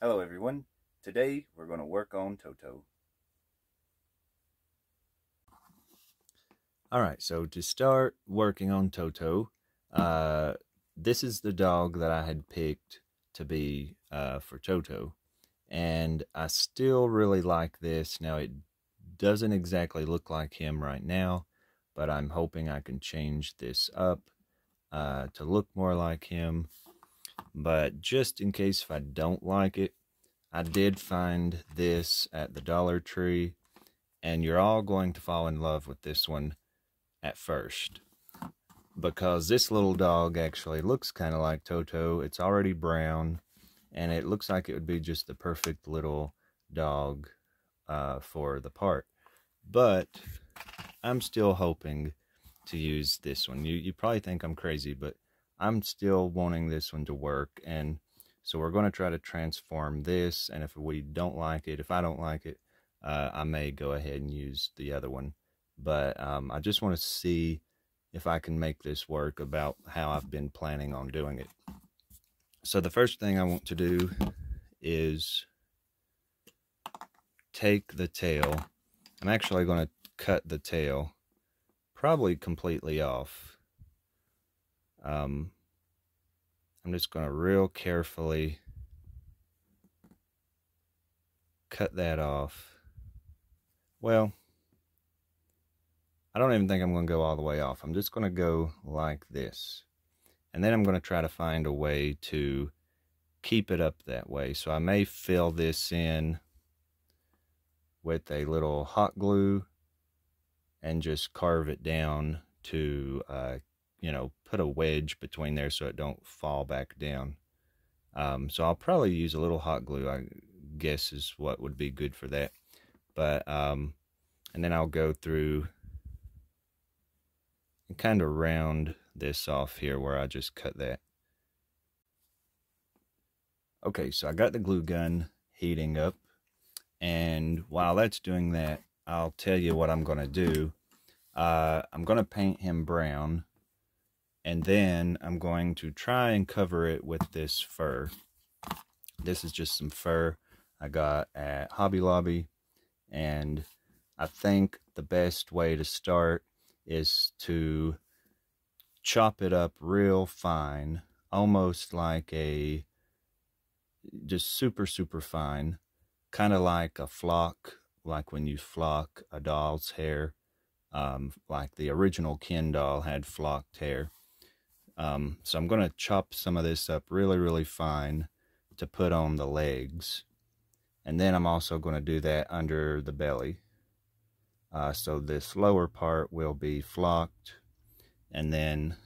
Hello everyone. Today we're going to work on Toto. Alright, so to start working on Toto, uh, this is the dog that I had picked to be uh, for Toto. And I still really like this. Now it doesn't exactly look like him right now, but I'm hoping I can change this up uh, to look more like him. But just in case if I don't like it, I did find this at the Dollar Tree, and you're all going to fall in love with this one at first. Because this little dog actually looks kind of like Toto. It's already brown, and it looks like it would be just the perfect little dog uh, for the part. But I'm still hoping to use this one. You, you probably think I'm crazy, but I'm still wanting this one to work, and so we're going to try to transform this, and if we don't like it, if I don't like it, uh, I may go ahead and use the other one. But um, I just want to see if I can make this work about how I've been planning on doing it. So the first thing I want to do is take the tail. I'm actually going to cut the tail probably completely off. Um, I'm just going to real carefully cut that off. Well, I don't even think I'm going to go all the way off. I'm just going to go like this. And then I'm going to try to find a way to keep it up that way. So I may fill this in with a little hot glue and just carve it down to uh, you know, put a wedge between there so it don't fall back down. Um, so I'll probably use a little hot glue, I guess is what would be good for that. But, um, and then I'll go through and kind of round this off here where I just cut that. Okay, so I got the glue gun heating up. And while that's doing that, I'll tell you what I'm going to do. Uh, I'm going to paint him brown and then I'm going to try and cover it with this fur. This is just some fur I got at Hobby Lobby. And I think the best way to start is to chop it up real fine. Almost like a, just super, super fine. Kind of like a flock, like when you flock a doll's hair. Um, like the original Ken doll had flocked hair. Um, so I'm going to chop some of this up really, really fine to put on the legs. And then I'm also going to do that under the belly. Uh, so this lower part will be flocked. And then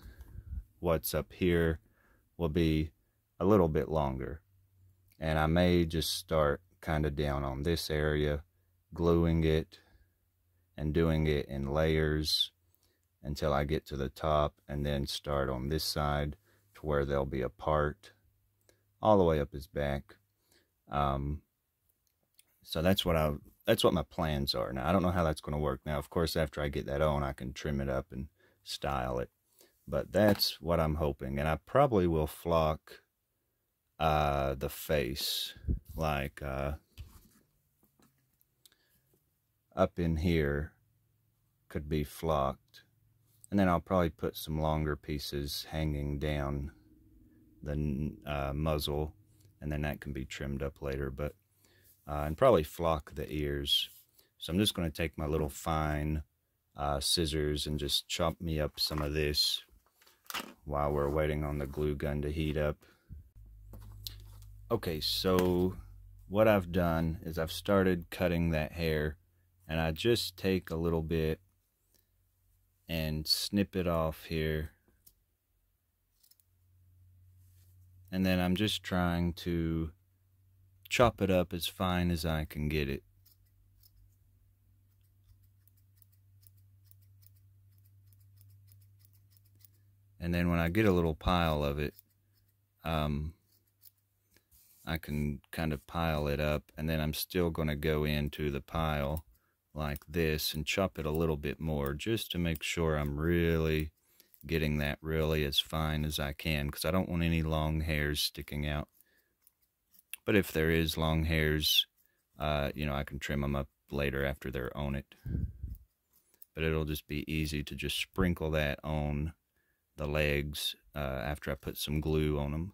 what's up here will be a little bit longer. And I may just start kind of down on this area, gluing it and doing it in layers until I get to the top and then start on this side to where they'll be apart all the way up his back. Um, so that's what I that's what my plans are. Now I don't know how that's going to work. Now of course after I get that on I can trim it up and style it. But that's what I'm hoping and I probably will flock uh, the face like uh, up in here could be flocked and then I'll probably put some longer pieces hanging down the uh, muzzle. And then that can be trimmed up later. But uh, And probably flock the ears. So I'm just going to take my little fine uh, scissors and just chop me up some of this while we're waiting on the glue gun to heat up. Okay, so what I've done is I've started cutting that hair and I just take a little bit and snip it off here. And then I'm just trying to chop it up as fine as I can get it. And then when I get a little pile of it, um, I can kind of pile it up and then I'm still going to go into the pile like this and chop it a little bit more just to make sure I'm really getting that really as fine as I can because I don't want any long hairs sticking out But if there is long hairs, uh, you know, I can trim them up later after they're on it. But it'll just be easy to just sprinkle that on the legs uh, after I put some glue on them.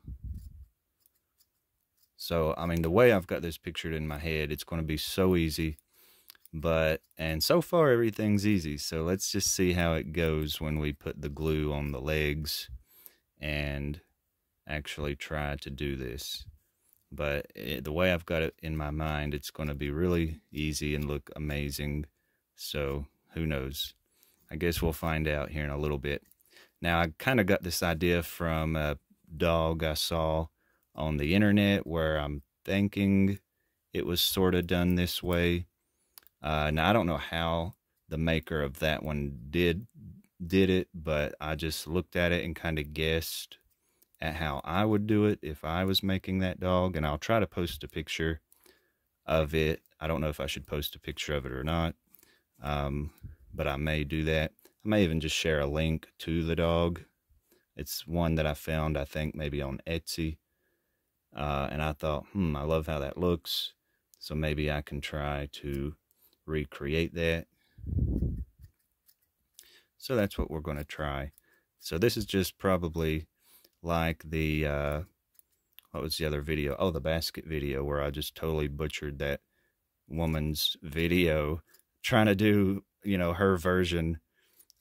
So, I mean, the way I've got this pictured in my head, it's going to be so easy. But, and so far everything's easy. So let's just see how it goes when we put the glue on the legs and actually try to do this. But it, the way I've got it in my mind, it's going to be really easy and look amazing. So who knows? I guess we'll find out here in a little bit. Now, I kind of got this idea from a dog I saw on the internet where I'm thinking it was sort of done this way. Uh, now, I don't know how the maker of that one did did it, but I just looked at it and kind of guessed at how I would do it if I was making that dog. And I'll try to post a picture of it. I don't know if I should post a picture of it or not, um, but I may do that. I may even just share a link to the dog. It's one that I found, I think, maybe on Etsy. Uh, and I thought, hmm, I love how that looks. So maybe I can try to recreate that. So that's what we're going to try. So this is just probably like the, uh, what was the other video? Oh, the basket video where I just totally butchered that woman's video trying to do, you know, her version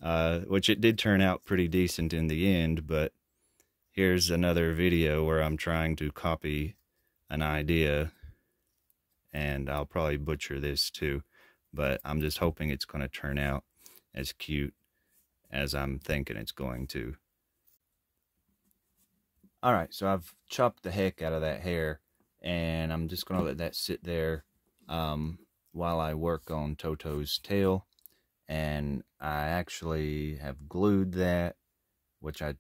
uh, which it did turn out pretty decent in the end, but here's another video where I'm trying to copy an idea, and I'll probably butcher this too, but I'm just hoping it's going to turn out as cute as I'm thinking it's going to. Alright, so I've chopped the heck out of that hair, and I'm just going to let that sit there um, while I work on Toto's tail and I actually have glued that, which I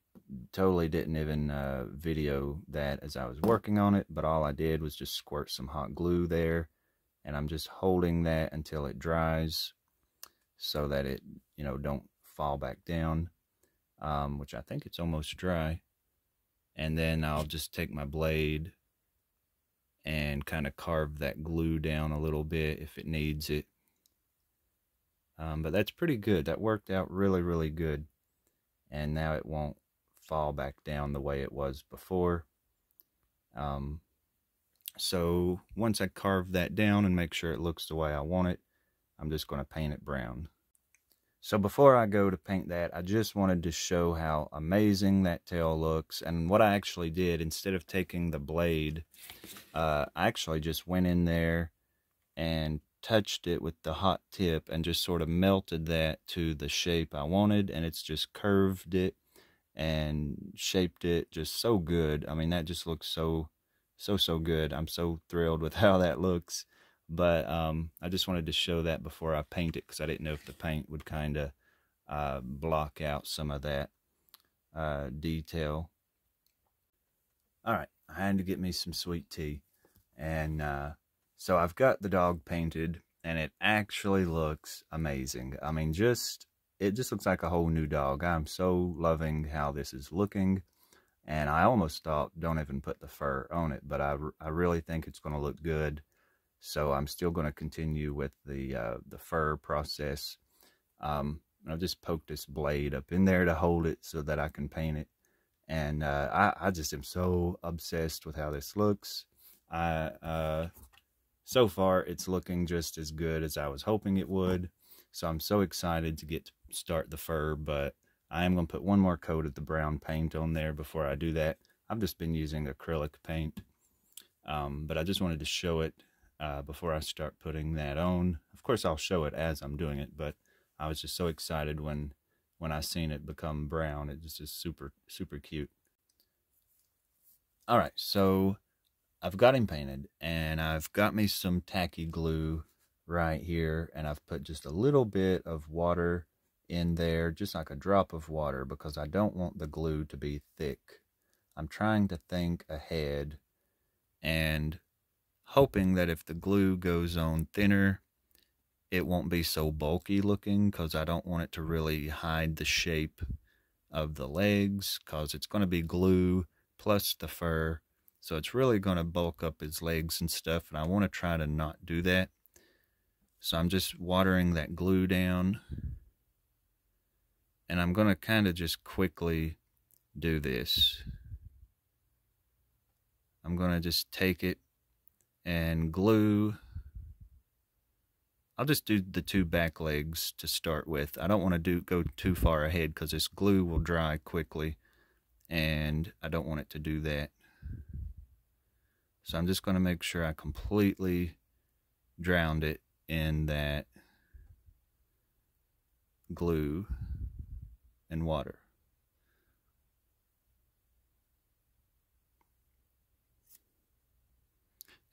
totally didn't even uh, video that as I was working on it, but all I did was just squirt some hot glue there, and I'm just holding that until it dries so that it, you know, don't fall back down, um, which I think it's almost dry. And then I'll just take my blade and kind of carve that glue down a little bit if it needs it um, but that's pretty good. That worked out really, really good. And now it won't fall back down the way it was before. Um, so once I carve that down and make sure it looks the way I want it, I'm just going to paint it brown. So before I go to paint that, I just wanted to show how amazing that tail looks. And what I actually did, instead of taking the blade, uh, I actually just went in there and touched it with the hot tip and just sort of melted that to the shape I wanted and it's just curved it and shaped it just so good. I mean that just looks so so so good. I'm so thrilled with how that looks. But um, I just wanted to show that before I paint it because I didn't know if the paint would kind of uh, block out some of that uh, detail. All right, I had to get me some sweet tea. And uh, so I've got the dog painted and it actually looks amazing. I mean, just, it just looks like a whole new dog. I'm so loving how this is looking. And I almost thought, don't even put the fur on it, but I, I really think it's going to look good. So I'm still going to continue with the, uh, the fur process. Um, I've just poked this blade up in there to hold it so that I can paint it. And uh, I, I just am so obsessed with how this looks. I uh, so far it's looking just as good as I was hoping it would. So I'm so excited to get to start the fur, but I am going to put one more coat of the brown paint on there before I do that. I've just been using acrylic paint, um, but I just wanted to show it uh, before I start putting that on. Of course, I'll show it as I'm doing it, but I was just so excited when when I seen it become brown. It just is super, super cute. All right, so I've got him painted and I've got me some tacky glue right here and I've put just a little bit of water in there, just like a drop of water because I don't want the glue to be thick. I'm trying to think ahead and hoping that if the glue goes on thinner, it won't be so bulky looking because I don't want it to really hide the shape of the legs because it's going to be glue plus the fur So it's really going to bulk up his legs and stuff. And I want to try to not do that. So I'm just watering that glue down. And I'm going to kind of just quickly do this. I'm going to just take it and glue. I'll just do the two back legs to start with. I don't want to do go too far ahead because this glue will dry quickly and I don't want it to do that. So I'm just going to make sure I completely drowned it in that glue and water.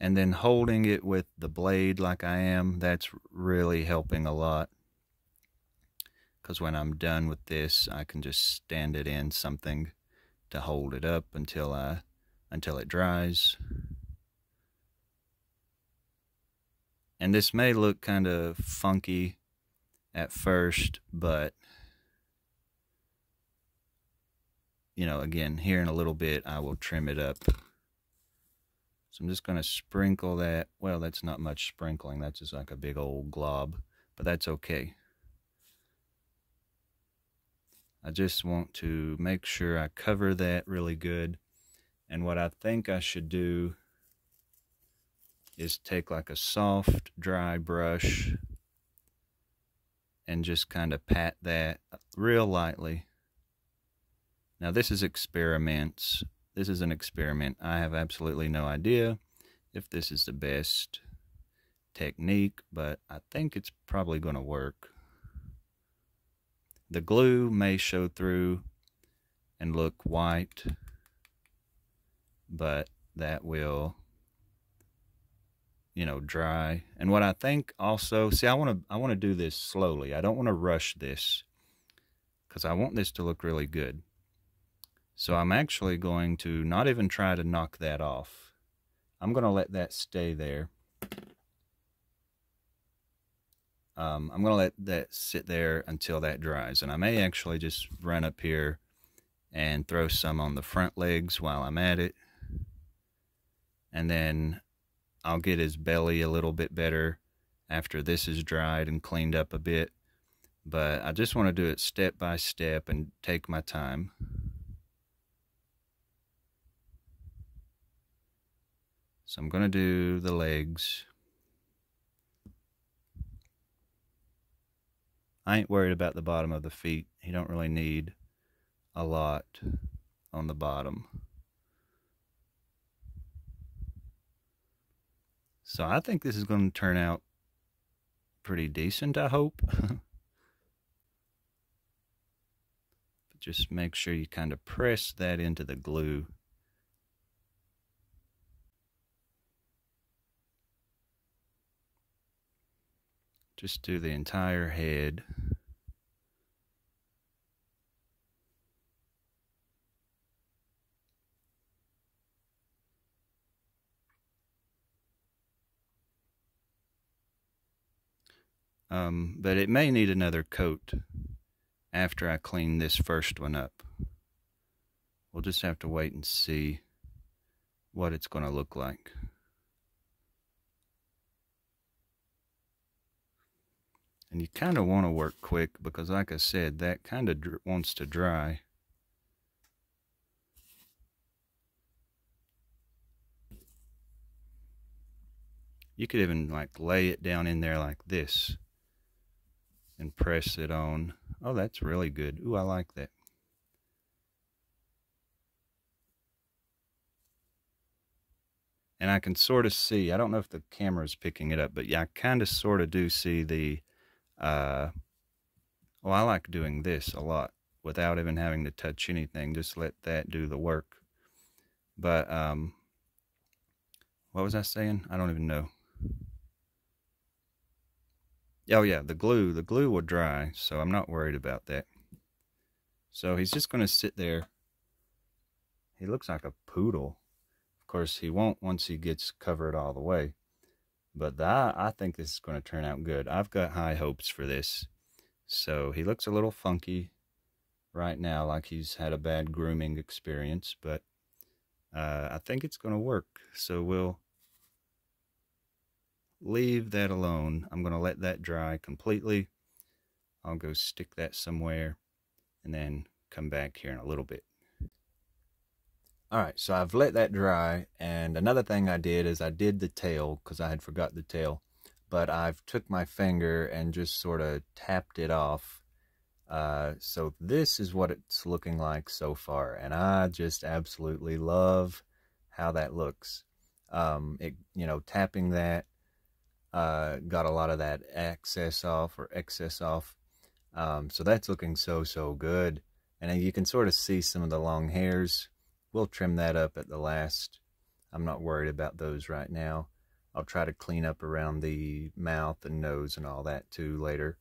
And then holding it with the blade like I am, that's really helping a lot. Because when I'm done with this, I can just stand it in something to hold it up until I until it dries. And this may look kind of funky at first, but you know, again, here in a little bit, I will trim it up. So I'm just going to sprinkle that. Well, that's not much sprinkling. That's just like a big old glob, but that's okay. I just want to make sure I cover that really good. And what I think I should do is take like a soft, dry brush and just kind of pat that real lightly. Now this is experiments, this is an experiment. I have absolutely no idea if this is the best technique, but I think it's probably going to work. The glue may show through and look white, but that will you know dry and what i think also see i want to i want to do this slowly i don't want to rush this because i want this to look really good so I'm actually going to not even try to knock that off. I'm going to let that stay there. Um, I'm going to let that sit there until that dries. And I may actually just run up here and throw some on the front legs while I'm at it. And then I'll get his belly a little bit better after this is dried and cleaned up a bit. But I just want to do it step by step and take my time. So I'm going to do the legs. I ain't worried about the bottom of the feet. He don't really need a lot on the bottom. So I think this is going to turn out pretty decent, I hope. but just make sure you kind of press that into the glue Just do the entire head. Um, but it may need another coat after I clean this first one up. We'll just have to wait and see what it's going to look like. And you kind of want to work quick because, like I said, that kind of wants to dry. You could even like lay it down in there like this and press it on. Oh, that's really good. Ooh, I like that. And I can sort of see, I don't know if the camera is picking it up, but yeah, I kind of sort of do see the uh, well, I like doing this a lot without even having to touch anything. Just let that do the work. But, um, what was I saying? I don't even know. Oh, yeah, the glue. The glue will dry, so I'm not worried about that. So he's just going to sit there. He looks like a poodle. Of course, he won't once he gets covered all the way. But that, I think this is going to turn out good. I've got high hopes for this. So he looks a little funky right now, like he's had a bad grooming experience. But uh, I think it's going to work. So we'll leave that alone. I'm going to let that dry completely. I'll go stick that somewhere and then come back here in a little bit. All right, so I've let that dry. And another thing I did is I did the tail because I had forgot the tail. But I've took my finger and just sort of tapped it off. Uh, so this is what it's looking like so far. And I just absolutely love how that looks. Um, it, you know, tapping that uh, got a lot of that excess off or excess off. Um, so that's looking so, so good. And you can sort of see some of the long hairs. We'll trim that up at the last. I'm not worried about those right now. I'll try to clean up around the mouth and nose and all that too later.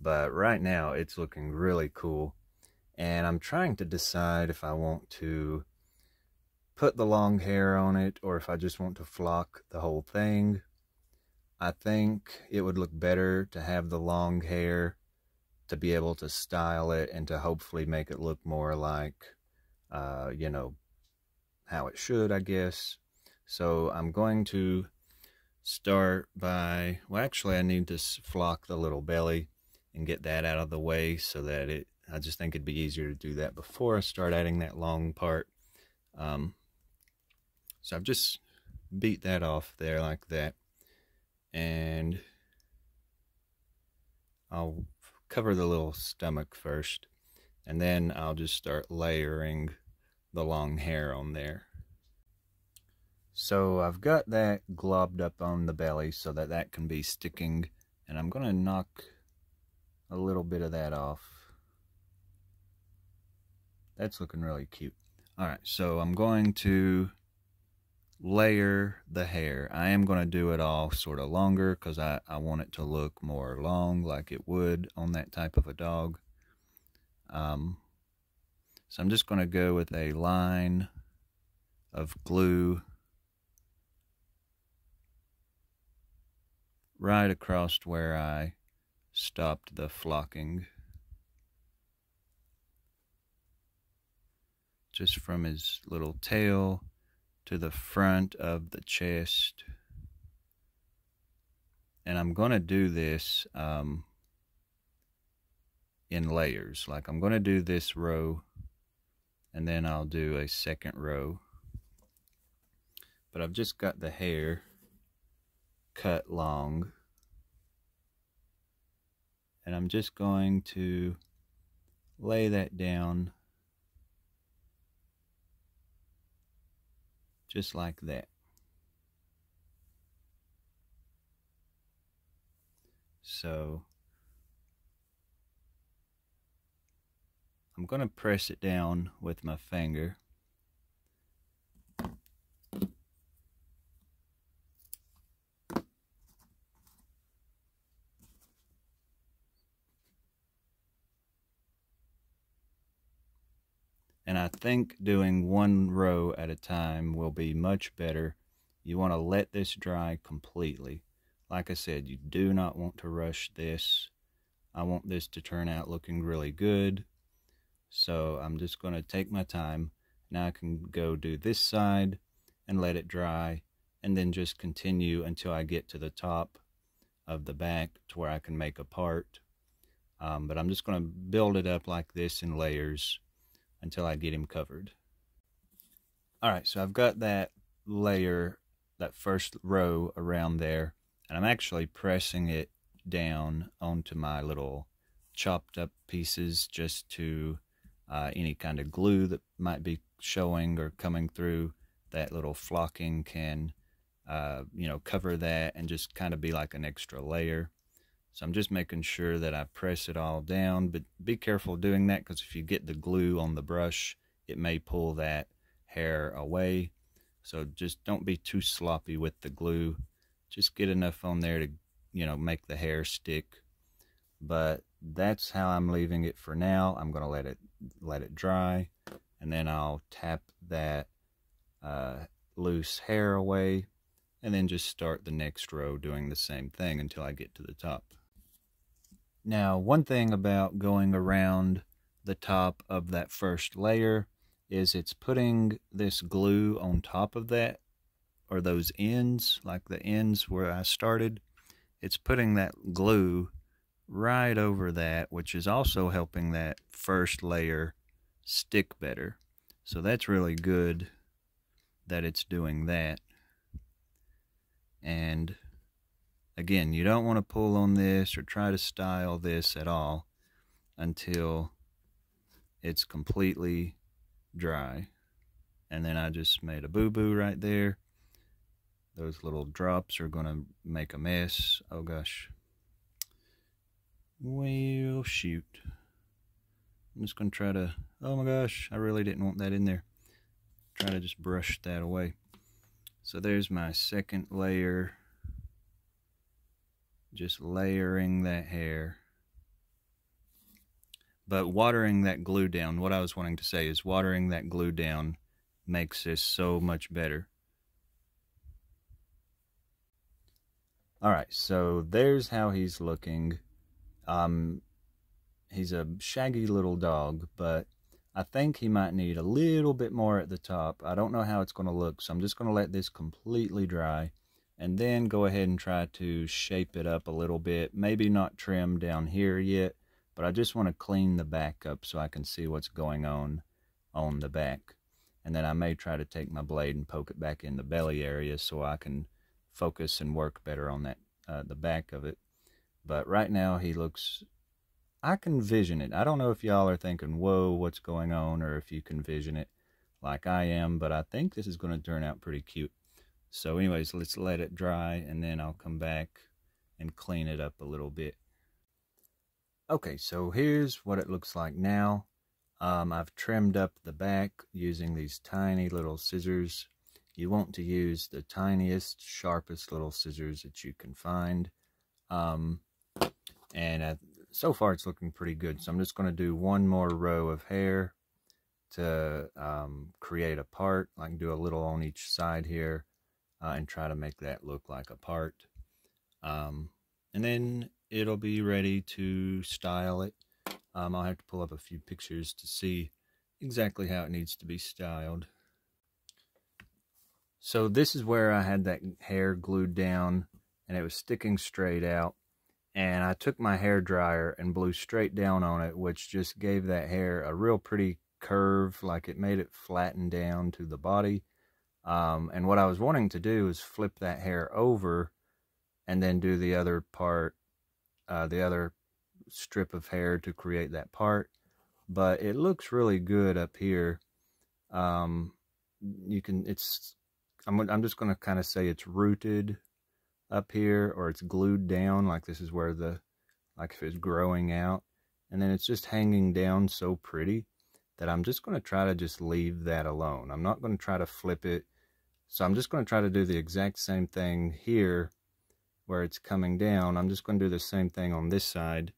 But right now, it's looking really cool. And I'm trying to decide if I want to put the long hair on it or if I just want to flock the whole thing. I think it would look better to have the long hair to be able to style it and to hopefully make it look more like, uh, you know, how it should, I guess. So I'm going to start by, well, actually, I need to flock the little belly and get that out of the way so that it, I just think it'd be easier to do that before I start adding that long part. Um, so I've just beat that off there like that and I'll cover the little stomach first and then I'll just start layering the long hair on there. So I've got that globbed up on the belly so that that can be sticking and I'm going to knock a little bit of that off. That's looking really cute. Alright, so I'm going to layer the hair. I am going to do it all sort of longer because I, I want it to look more long like it would on that type of a dog. Um, so I'm just going to go with a line of glue right across where I stopped the flocking. Just from his little tail to the front of the chest. And I'm going to do this um, in layers. Like I'm going to do this row and then I'll do a second row. But I've just got the hair cut long. And I'm just going to lay that down just like that. So I'm going to press it down with my finger. And I think doing one row at a time will be much better. You want to let this dry completely. Like I said, you do not want to rush this. I want this to turn out looking really good. So I'm just going to take my time. Now I can go do this side and let it dry and then just continue until I get to the top of the back to where I can make a part. Um, but I'm just going to build it up like this in layers until I get him covered. All right, so I've got that layer, that first row around there, and I'm actually pressing it down onto my little chopped up pieces just to uh, any kind of glue that might be showing or coming through that little flocking can uh, you know cover that and just kind of be like an extra layer so I'm just making sure that I press it all down, but be careful doing that because if you get the glue on the brush, it may pull that hair away. So just don't be too sloppy with the glue. Just get enough on there to, you know, make the hair stick. But that's how I'm leaving it for now. I'm going to let it let it dry and then I'll tap that uh, loose hair away and then just start the next row doing the same thing until I get to the top. Now, one thing about going around the top of that first layer is it's putting this glue on top of that or those ends, like the ends where I started. It's putting that glue right over that, which is also helping that first layer stick better. So that's really good that it's doing that. And again, you don't want to pull on this or try to style this at all until it's completely dry. And then I just made a boo-boo right there. Those little drops are going to make a mess. Oh gosh. Well, shoot. I'm just going to try to, oh my gosh, I really didn't want that in there. Try to just brush that away. So there's my second layer. Just layering that hair. But watering that glue down, what I was wanting to say is watering that glue down makes this so much better. All right, so there's how he's looking. Um, he's a shaggy little dog, but I think he might need a little bit more at the top. I don't know how it's going to look, so I'm just going to let this completely dry and then go ahead and try to shape it up a little bit. Maybe not trim down here yet, but I just want to clean the back up so I can see what's going on on the back. And then I may try to take my blade and poke it back in the belly area so I can focus and work better on that uh, the back of it. But right now he looks I can vision it. I don't know if y'all are thinking, whoa, what's going on, or if you can vision it like I am, but I think this is going to turn out pretty cute. So anyways, let's let it dry, and then I'll come back and clean it up a little bit. Okay, so here's what it looks like now. Um, I've trimmed up the back using these tiny little scissors. You want to use the tiniest, sharpest little scissors that you can find. Um, and I so far it's looking pretty good. So I'm just going to do one more row of hair to um, create a part. I can do a little on each side here uh, and try to make that look like a part. Um, and then it'll be ready to style it. Um, I'll have to pull up a few pictures to see exactly how it needs to be styled. So this is where I had that hair glued down and it was sticking straight out and I took my hair dryer and blew straight down on it, which just gave that hair a real pretty curve, like it made it flatten down to the body. Um, and what I was wanting to do is flip that hair over and then do the other part, uh, the other strip of hair to create that part. But it looks really good up here. Um, you can, it's, I'm, I'm just going to kind of say it's rooted up here or it's glued down like this is where the like if it's growing out and then it's just hanging down so pretty that I'm just going to try to just leave that alone. I'm not going to try to flip it. So I'm just going to try to do the exact same thing here where it's coming down. I'm just going to do the same thing on this side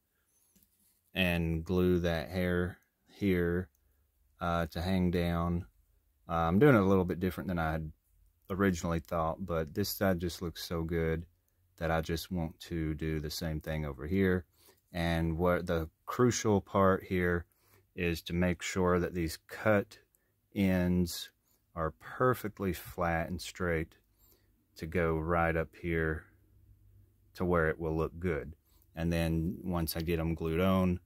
and glue that hair here uh, to hang down. Uh, I'm doing it a little bit different than I had originally thought, but this side just looks so good that I just want to do the same thing over here. And what the crucial part here is to make sure that these cut ends are perfectly flat and straight to go right up here to where it will look good. And then once I get them glued on,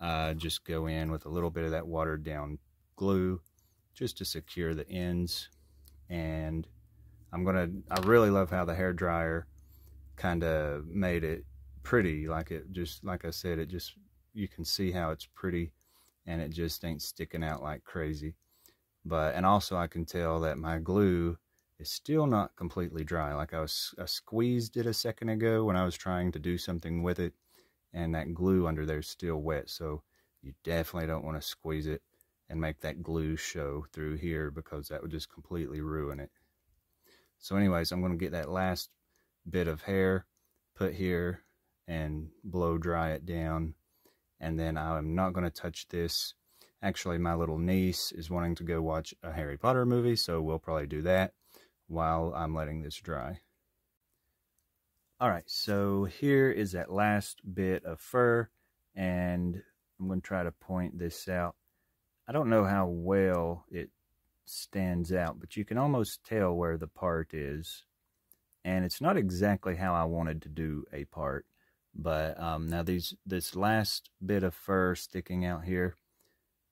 uh, just go in with a little bit of that watered down glue just to secure the ends and I'm gonna I really love how the hair dryer kind of made it pretty like it just like I said it just you can see how it's pretty and it just ain't sticking out like crazy. But and also I can tell that my glue is still not completely dry. Like I was I squeezed it a second ago when I was trying to do something with it and that glue under there is still wet. So you definitely don't want to squeeze it and make that glue show through here because that would just completely ruin it. So anyways, I'm going to get that last bit of hair put here and blow dry it down. And then I'm not going to touch this. Actually, my little niece is wanting to go watch a Harry Potter movie, so we'll probably do that while I'm letting this dry. Alright, so here is that last bit of fur, and I'm going to try to point this out I don't know how well it stands out, but you can almost tell where the part is. And it's not exactly how I wanted to do a part. But um, now these this last bit of fur sticking out here,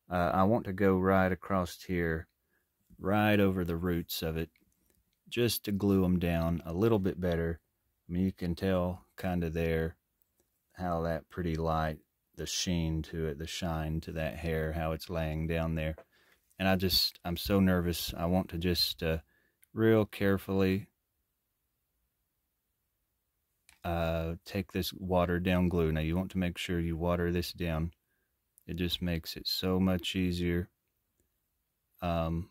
uh, I want to go right across here, right over the roots of it, just to glue them down a little bit better. I mean, you can tell kind of there how that pretty light, the sheen to it, the shine to that hair, how it's laying down there. And I just, I'm so nervous. I want to just uh, real carefully uh, take this water down glue. Now you want to make sure you water this down. It just makes it so much easier. Um,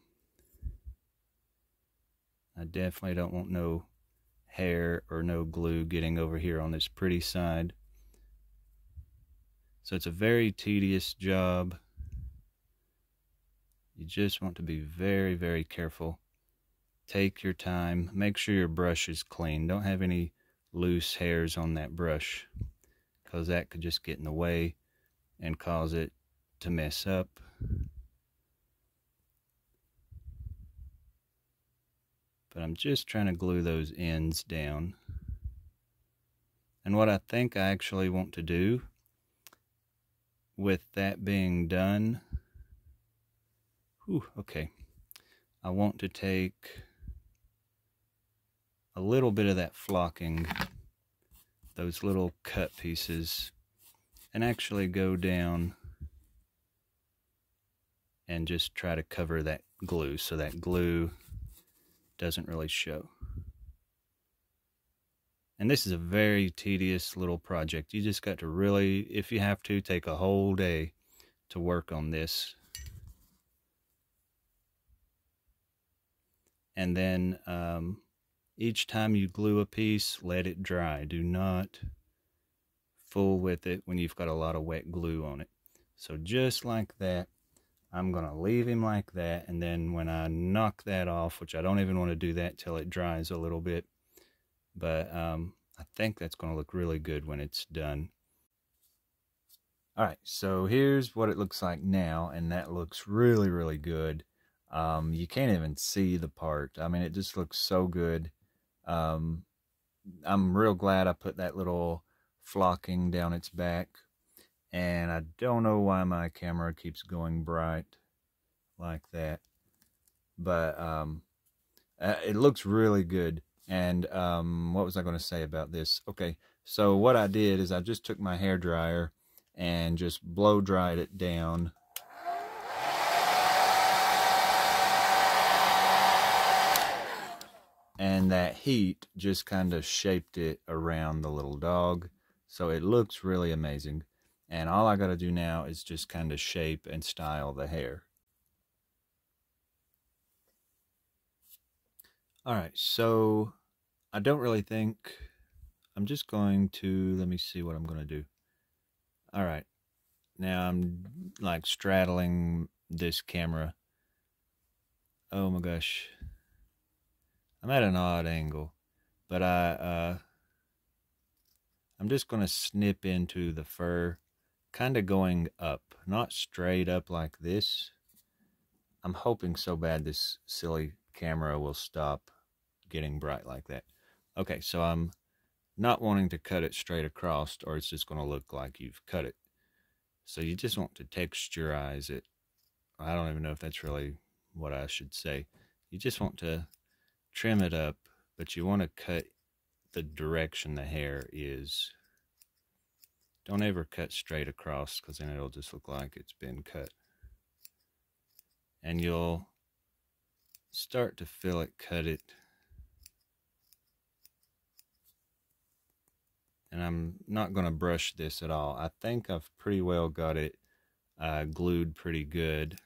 I definitely don't want no hair or no glue getting over here on this pretty side. So it's a very tedious job. You just want to be very, very careful. Take your time. Make sure your brush is clean. Don't have any loose hairs on that brush because that could just get in the way and cause it to mess up. But I'm just trying to glue those ends down. And what I think I actually want to do with that being done, whew, okay, I want to take a little bit of that flocking, those little cut pieces, and actually go down and just try to cover that glue so that glue doesn't really show. And this is a very tedious little project. You just got to really, if you have to, take a whole day to work on this. And then um, each time you glue a piece, let it dry. Do not fool with it when you've got a lot of wet glue on it. So just like that, I'm going to leave him like that. And then when I knock that off, which I don't even want to do that till it dries a little bit, but um, I think that's going to look really good when it's done. All right, so here's what it looks like now, and that looks really, really good. Um, you can't even see the part. I mean, it just looks so good. Um, I'm real glad I put that little flocking down its back. And I don't know why my camera keeps going bright like that. But um, uh, it looks really good. And um, what was I going to say about this? Okay, so what I did is I just took my hair dryer and just blow dried it down. And that heat just kind of shaped it around the little dog. So it looks really amazing. And all I got to do now is just kind of shape and style the hair all right so I don't really think I'm just going to let me see what I'm going to do. All right now I'm like straddling this camera. Oh my gosh. I'm at an odd angle, but I, uh, I'm just going to snip into the fur, kind of going up, not straight up like this. I'm hoping so bad this silly camera will stop getting bright like that. Okay, so I'm not wanting to cut it straight across or it's just going to look like you've cut it. So you just want to texturize it. I don't even know if that's really what I should say. You just want to trim it up, but you want to cut the direction the hair is. Don't ever cut straight across because then it'll just look like it's been cut. And you'll start to feel it cut it. And I'm not going to brush this at all. I think I've pretty well got it uh, glued pretty good.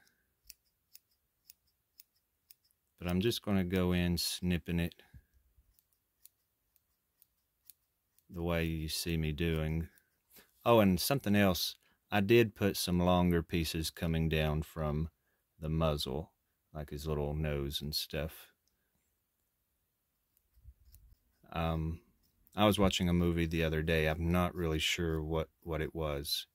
But I'm just going to go in snipping it the way you see me doing. Oh, and something else. I did put some longer pieces coming down from the muzzle, like his little nose and stuff. Um, I was watching a movie the other day. I'm not really sure what, what it was,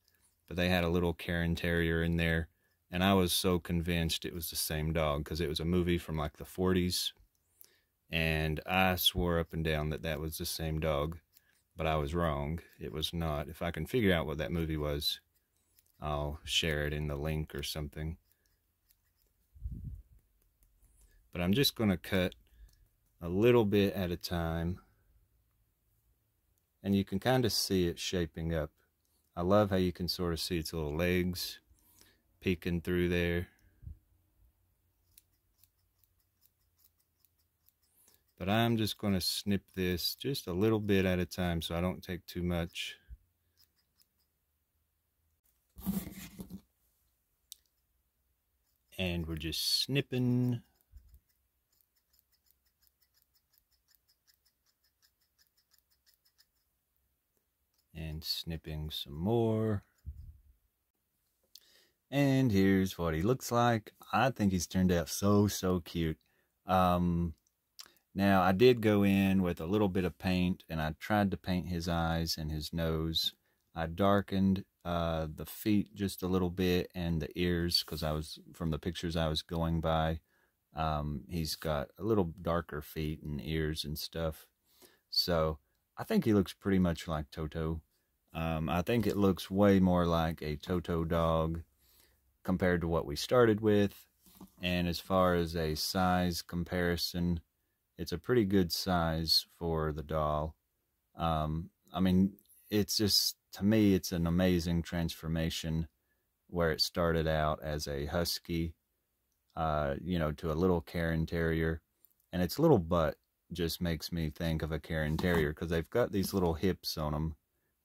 but they had a little Cairn Terrier in there, And I was so convinced it was the same dog because it was a movie from like the 40s. And I swore up and down that that was the same dog, but I was wrong. It was not. If I can figure out what that movie was, I'll share it in the link or something. But I'm just going to cut a little bit at a time. And you can kind of see it shaping up. I love how you can sort of see its little legs peeking through there. But I'm just going to snip this just a little bit at a time so I don't take too much. And we're just snipping and snipping some more. And here's what he looks like. I think he's turned out so, so cute. Um, now, I did go in with a little bit of paint, and I tried to paint his eyes and his nose. I darkened uh, the feet just a little bit and the ears, because I was, from the pictures I was going by, um, he's got a little darker feet and ears and stuff. So, I think he looks pretty much like Toto. Um, I think it looks way more like a Toto dog compared to what we started with. And as far as a size comparison, it's a pretty good size for the doll. Um, I mean, it's just, to me, it's an amazing transformation where it started out as a husky, uh, you know, to a little Cairn Terrier. And its little butt just makes me think of a Cairn Terrier because they've got these little hips on them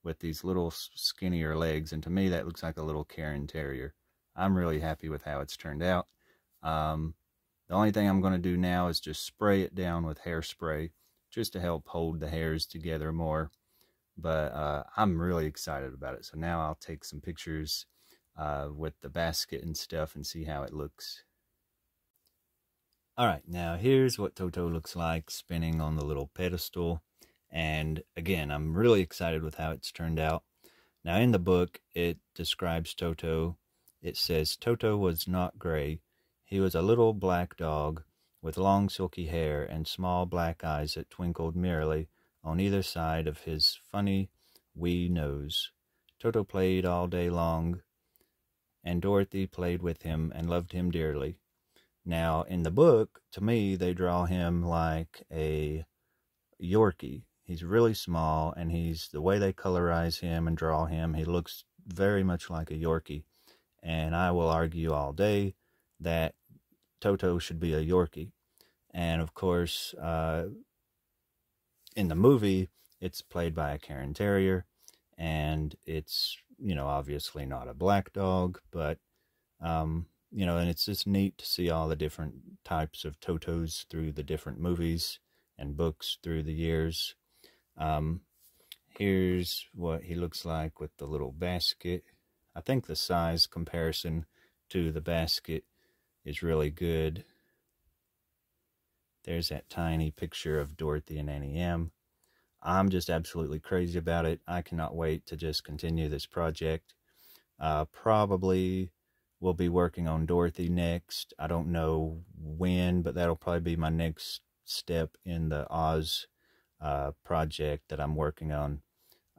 with these little skinnier legs. And to me, that looks like a little Cairn Terrier. I'm really happy with how it's turned out. Um, the only thing I'm going to do now is just spray it down with hairspray just to help hold the hairs together more. But uh, I'm really excited about it. So now I'll take some pictures uh, with the basket and stuff and see how it looks. Alright, now here's what Toto looks like spinning on the little pedestal. And again, I'm really excited with how it's turned out. Now, in the book, it describes Toto. It says Toto was not gray. He was a little black dog with long silky hair and small black eyes that twinkled merrily on either side of his funny wee nose. Toto played all day long, and Dorothy played with him and loved him dearly. Now, in the book, to me, they draw him like a Yorkie, He's really small, and he's the way they colorize him and draw him, he looks very much like a Yorkie. And I will argue all day that Toto should be a Yorkie. And of course, uh, in the movie, it's played by a Cairn Terrier, and it's, you know, obviously not a black dog, but, um, you know, and it's just neat to see all the different types of Totos through the different movies and books through the years. Um, here's what he looks like with the little basket. I think the size comparison to the basket is really good. There's that tiny picture of Dorothy and Annie M. I'm just absolutely crazy about it. I cannot wait to just continue this project. Uh, probably will be working on Dorothy next. I don't know when, but that'll probably be my next step in the Oz uh, project that I'm working on.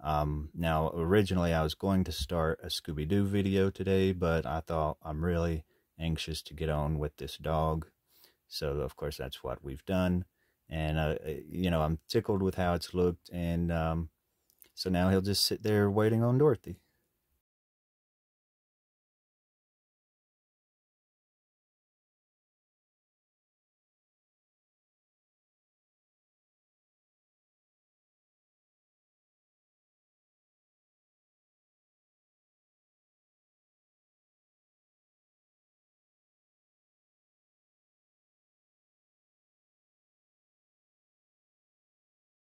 Um, now, originally I was going to start a Scooby-Doo video today, but I thought I'm really anxious to get on with this dog. So, of course, that's what we've done. And, uh, you know, I'm tickled with how it's looked. And um, so now he'll just sit there waiting on Dorothy.